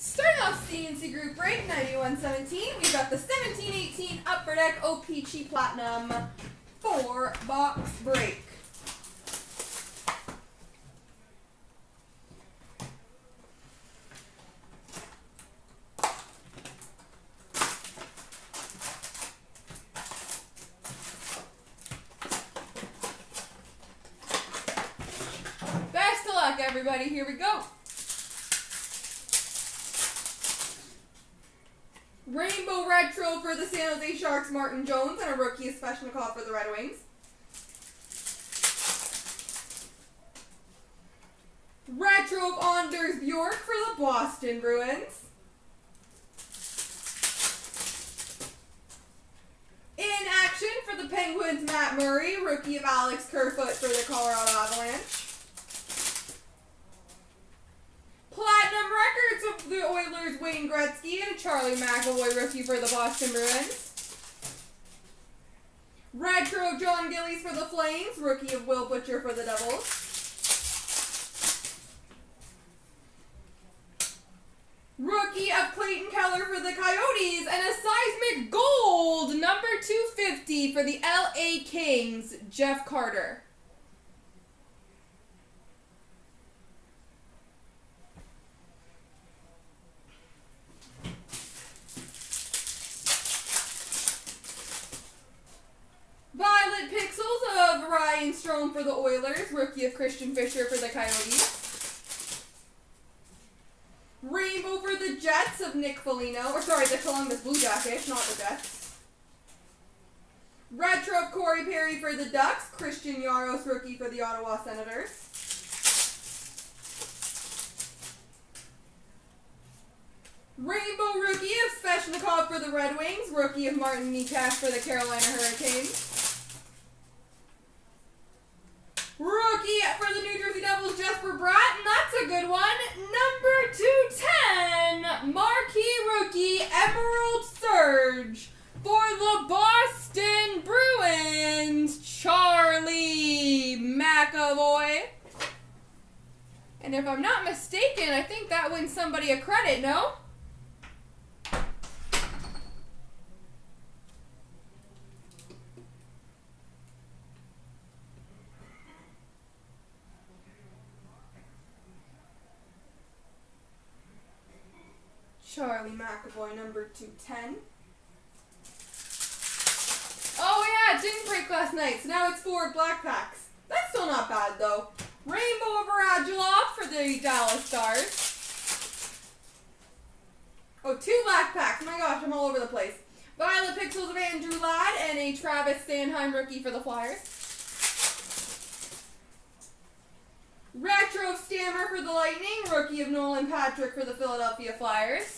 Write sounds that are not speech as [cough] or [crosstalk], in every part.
Starting off CNC Group Break 9117, we've got the 1718 Upper Deck O-Pee-Chee Platinum 4 box break. Best of luck, everybody. Here we go. Rainbow Retro for the San Jose Sharks, Martin Jones, and a rookie special call for the Red Wings. Retro of Anders Bjork for the Boston Bruins. In action for the Penguins, Matt Murray, rookie of Alex Kerfoot for the Colorado Avalanche. Platinum records of the Oilers, Wayne Gretzky and Charlie McAvoy, rookie for the Boston Bruins. Retro John Gillies for the Flames, rookie of Will Butcher for the Devils. Rookie of Clayton Keller for the Coyotes and a seismic gold number 250 for the LA Kings, Jeff Carter. Violet Pixels of Ryan Strome for the Oilers, rookie of Christian Fischer for the Coyotes. Rainbow for the Jets of Nick Foligno, or sorry, the Columbus Blue Jackets, not the Jets. Retro of Corey Perry for the Ducks, Christian Jaros, rookie for the Ottawa Senators. Rainbow rookie of Svechnikov for the Red Wings, rookie of Martin Necas for the Carolina Hurricanes. Rookie for the New Jersey Devils, Jesper Bratt, and that's a good one. Number 210, marquee rookie, Emerald Surge for the Boston Bruins, Charlie McAvoy. And if I'm not mistaken, I think that wins somebody a credit, no? Charlie McAvoy, number 210. Oh yeah, it didn't break last night, so now it's four black packs. That's still not bad though. Rainbow of Radulov for the Dallas Stars. Oh, two black packs. My gosh, I'm all over the place. Violet Pixels of Andrew Ladd and a Travis Sanheim rookie for the Flyers. Retro Stammer for the Lightning, rookie of Nolan Patrick for the Philadelphia Flyers.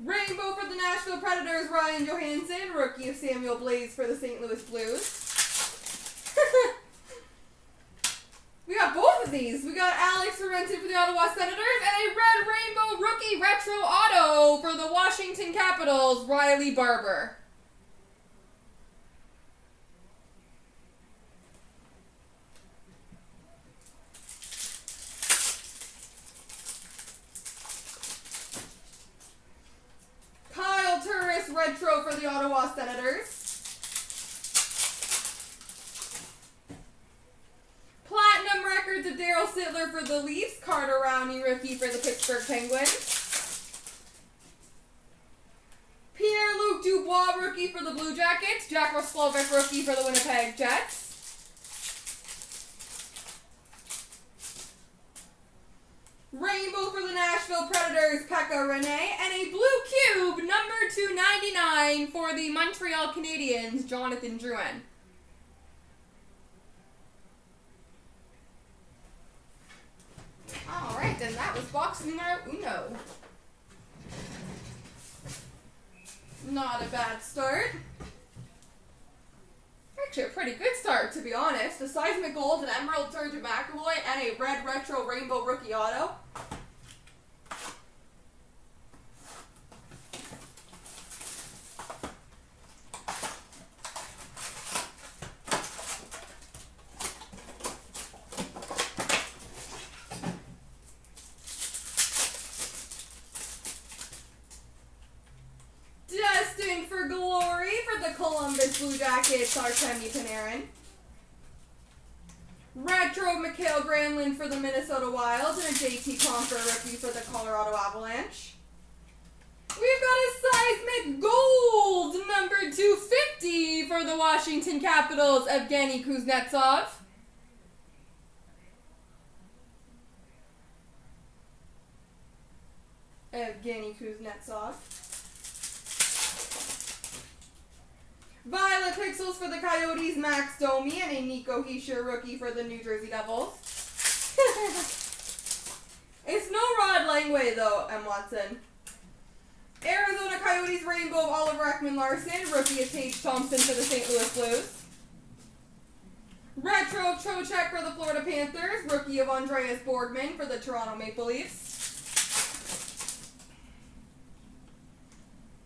Rainbow for the Nashville Predators, Ryan Johansen, rookie of Samuel Blais for the St. Louis Blues. [laughs] we got both of these. We got Alex Formenton for the Ottawa Senators and a red rainbow rookie retro auto for the Washington Capitals, Riley Barber. Kyle Turris retro for Ottawa Senators. Platinum records of Daryl Sittler for the Leafs, Carter Rowney rookie for the Pittsburgh Penguins. Pierre-Luc Dubois rookie for the Blue Jackets, Jack Roslovic rookie for the Winnipeg Jets. Rainbow for the Nashville Predators, Pekka Rinne, and a blue cube, number 299 for the Montreal Canadiens, Jonathan Drouin. Alright, then that was box numero uno. Not a bad start. A pretty good start, to be honest. A Seismic Gold, an Emerald Surge of McAvoy, and a Red Retro Rainbow Rookie Auto. Columbus Blue Jackets, Artemi Panarin. Retro Mikael Granlund for the Minnesota Wild and a JT Compher rookie for the Colorado Avalanche. We've got a seismic gold number 250 for the Washington Capitals, Evgeny Kuznetsov. Evgeny Kuznetsov. Violet Pixels for the Coyotes, Max Domi, and a Nico Hischier rookie for the New Jersey Devils. [laughs] it's no Rod Langway, though, M. Watson. Arizona Coyotes Rainbow of Oliver Ekman Larsson, rookie of Tage Thompson for the St. Louis Blues. Retro Trocheck for the Florida Panthers, rookie of Andreas Borgman for the Toronto Maple Leafs.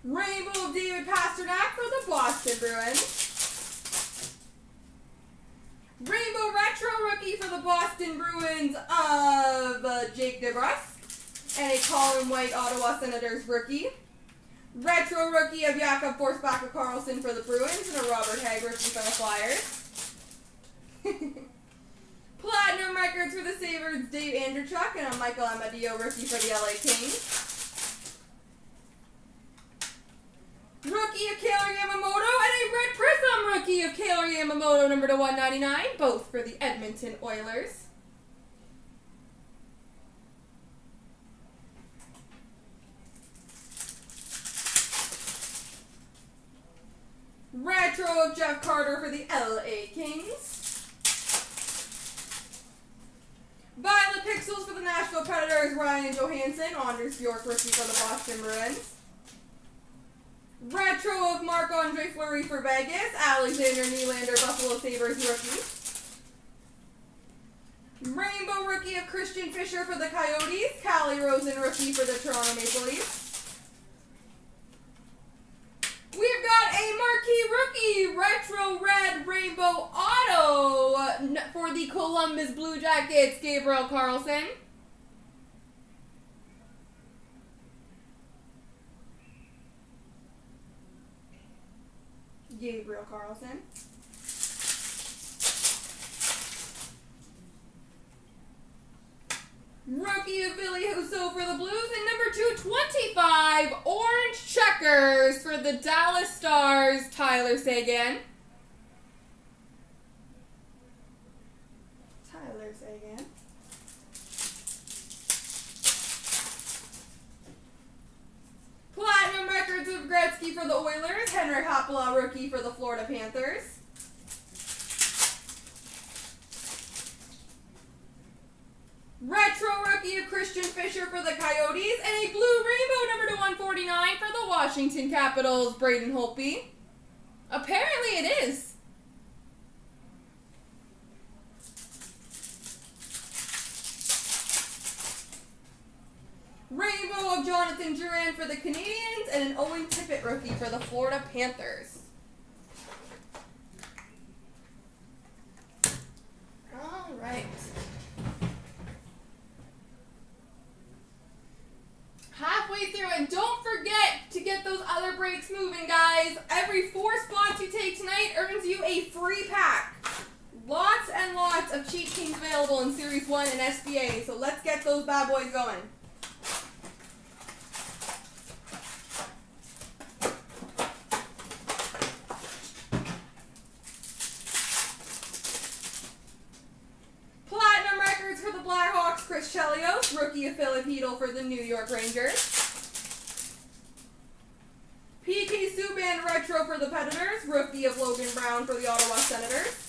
Rainbow David Pastrnak for the Boston Bruins. Rainbow Retro Rookie for the Boston Bruins of uh, Jake DeBrusk. And a Colin White Ottawa Senators rookie. Retro Rookie of Jakob Forsbacka Karlsson for the Bruins. And a Robert Hagg rookie for the Flyers. [laughs] Platinum Records for the Sabres, Dave Andreychuk. And a Michael Amadio rookie for the LA Kings. Rookie of Kailer Yamamoto and a Red Prism rookie of Kailer Yamamoto, number to 199, both for the Edmonton Oilers. Retro of Jeff Carter for the LA Kings. Violet Pixels for the Nashville Predators, Ryan Johansen. Anders Bjork rookie for the Boston Bruins. Retro of Marc-Andre Fleury for Vegas. Alexander Nylander, Buffalo Sabres rookie. Rainbow rookie of Christian Fischer for the Coyotes. Calle Rosen rookie for the Toronto Maple Leafs. We've got a marquee rookie retro red rainbow auto for the Columbus Blue Jackets, Gabriel Carlsson. Gabriel Carlsson. Rookie of Ville Husso for the Blues. And number 225, Orange Checkers for the Dallas Stars, Tyler Seguin. Tyler Seguin. Platinum Records Gretzky for the Oilers. Henrik Haapala, rookie for the Florida Panthers. Retro rookie of Christian Fischer for the Coyotes. And a blue rainbow number to 149 for the Washington Capitals, Braden Holtby. Apparently it is. Rainbow of Jonathan Drouin for the Canadiens and an Owen Tippett rookie for the Florida Panthers. All right. Halfway through, and don't forget to get those other moving, guys. Every four spots you take tonight earns you a free pack. Lots and lots of cheat teams available in Series 1 and SBA, so let's get those bad boys going. Platinum records for the Blackhawks, Chris Chelios. Rookie of Philip for the New York Rangers. Retro for the Predators. Rookie of Logan Brown for the Ottawa Senators.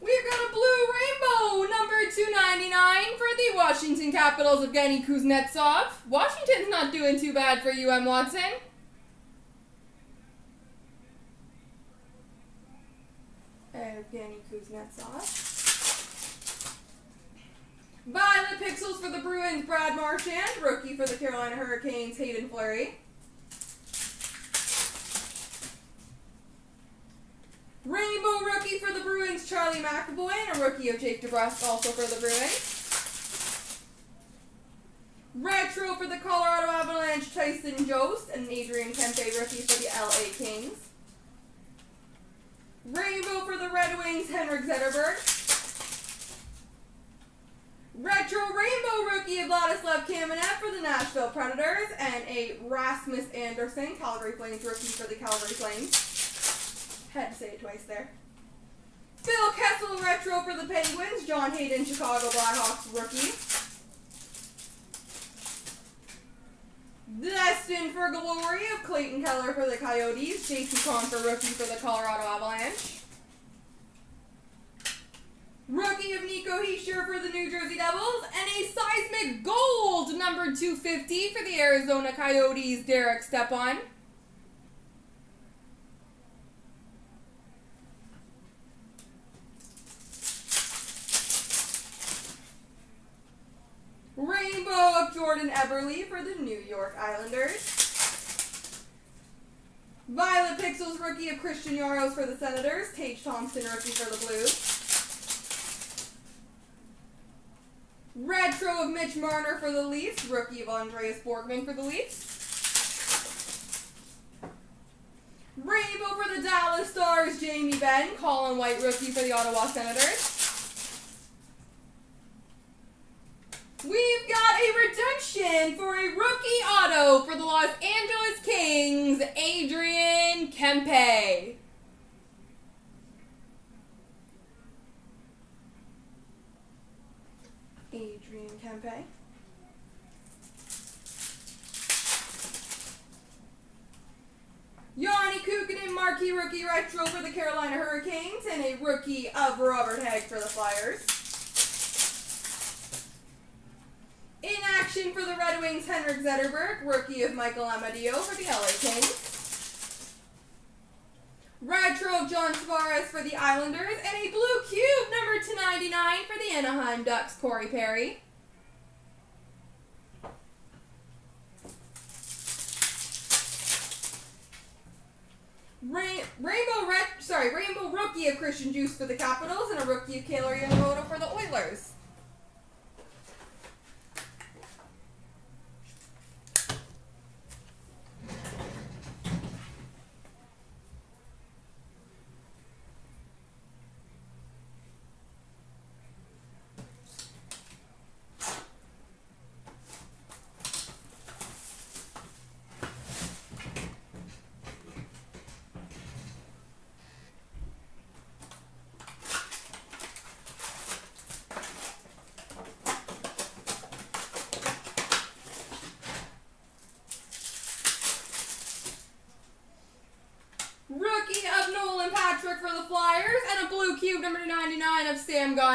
We've got a blue rainbow, number 299 for the Washington Capitals of Evgeny Kuznetsov. Washington's not doing too bad for you, M. Watson. Evgeny Kuznetsov. Violet Pixels for the Bruins, Brad Marchand. Rookie for the Carolina Hurricanes, Hayden Fleury. Rainbow rookie for the Bruins, Charlie McAvoy. And a rookie of Jake DeBrusk, also for the Bruins. Retro for the Colorado Avalanche, Tyson Jost, and Adrian Kempe rookie for the LA Kings. Rainbow for the Red Wings, Henrik Zetterberg. Retro Rainbow rookie of Vladislav Kamenev for the Nashville Predators, and a Rasmus Andersson, Calgary Flames rookie for the Calgary Flames. Had to say it twice there. Phil Kessel retro for the Penguins, John Hayden Chicago Blackhawks rookie. Destined for Glory of Clayton Keller for the Coyotes, JT Compher rookie for the Colorado Avalanche. Rookie of Nico Hischier for the New Jersey Devils, and a seismic gold number 250 for the Arizona Coyotes, Derek Stepan. Rainbow of For the New York Islanders. Violet Pixels rookie of Christian Jaros for the Senators. Tage Thompson rookie for the Blues. Retro of Mitch Marner for the Leafs. Rookie of Andreas Borgman for the Leafs. Rainbow for the Dallas Stars, Jamie Benn. Colin White rookie for the Ottawa Senators. We've got a redemption for a rookie auto for the Los Angeles Kings, Adrian Kempe. Adrian Kempe. Janne Kuokkanen, marquee rookie retro for the Carolina Hurricanes, and a rookie of Robert Hagg for the Flyers. Action for the Red Wings, Henrik Zetterberg, rookie of Michael Amadio for the LA Kings. Retro John Tavares for the Islanders, and a blue cube number 299 for the Anaheim Ducks, Corey Perry. Rain, rainbow red, sorry, rainbow rookie of Christian Djoos for the Capitals, and a rookie of Kailer Yamamoto for the Oilers. Rookie of Nolan Patrick for the Flyers, and a blue cube number 99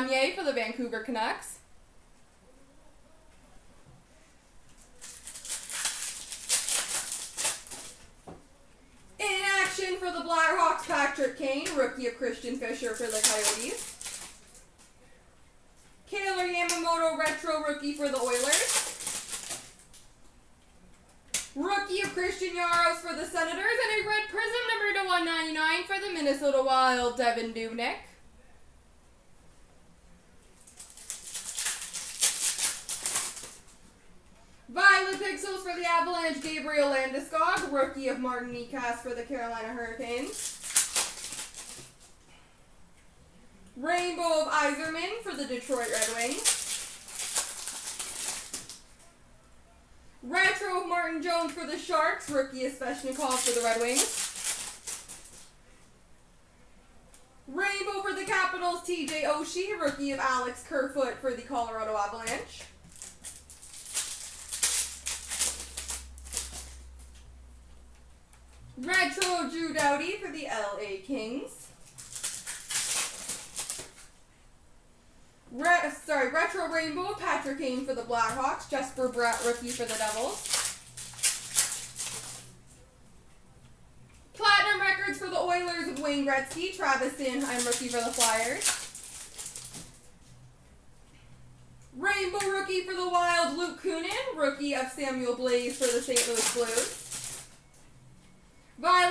Gagner for the Vancouver Canucks. In action for the Blackhawks, Patrick Kane, rookie of Christian Fischer for the Coyotes. Kailer Yamamoto, retro rookie for the Oilers. Rookie of Christian Jaros for the Senators, and a red prism number to 199 for the Minnesota Wild, Devan Dubnyk. Violet Pixels for the Avalanche, Gabriel Landeskog, rookie of Martin Necas for the Carolina Hurricanes. Rainbow of Yzerman for the Detroit Red Wings. Retro of Martin Jones for the Sharks, rookie of Svechnikov for the Red Wings. Rainbow for the Capitals, TJ Oshie, rookie of Alex Kerfoot for the Colorado Avalanche. Retro Drew Doughty for the LA Kings. Re sorry, Retro Rainbow, Patrick Kane for the Blackhawks, Jesper Bratt, rookie for the Devils. Platinum Records for the Oilers of Wayne Gretzky, Travis Sanheim, rookie for the Flyers. Rainbow Rookie for the Wild, Luke Kunin, rookie of Samuel Blais for the St. Louis Blues.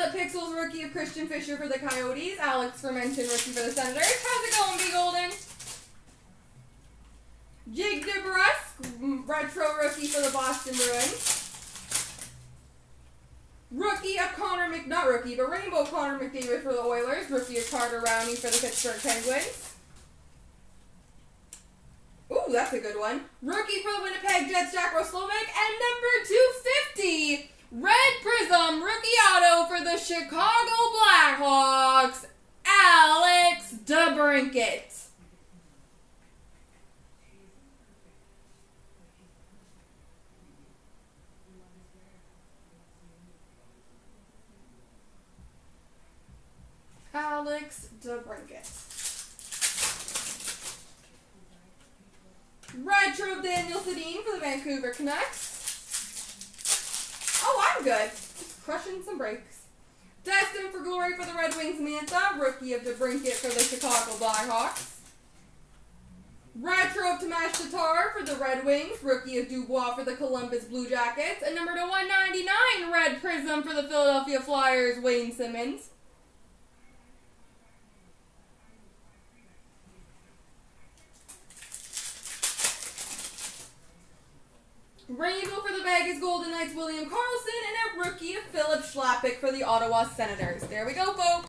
Violet Pixels, rookie of Christian Fischer for the Coyotes, Alex Formenton, rookie for the Senators. How's it going, B. Golden? Jake DeBrusk, retro rookie for the Boston Bruins. Rookie of Connor Mc not rookie, but Rainbow Connor McDavid for the Oilers. Rookie of Carter Rowney for the Pittsburgh Penguins. Ooh, that's a good one. Rookie for the Winnipeg Jets, Jack Roslovic. And number 250, Red Prism, rookie auto for the Chicago Blackhawks, Alex DeBrincat. Alex DeBrincat. Retro Daniel Sedin for the Vancouver Canucks. Oh, I'm good. Just crushing some breaks. Destined for glory for the Red Wings, Mantha. Rookie of DeBrincat for the Chicago Blackhawks. Retro of Tomas Tatar for the Red Wings. Rookie of Dubois for the Columbus Blue Jackets. And number to 199, Red Prism for the Philadelphia Flyers, Wayne Simmonds. Rainbow for the Vegas Golden Knights, William Karlsson, and a rookie of Filip Chlapik for the Ottawa Senators. There we go, folks.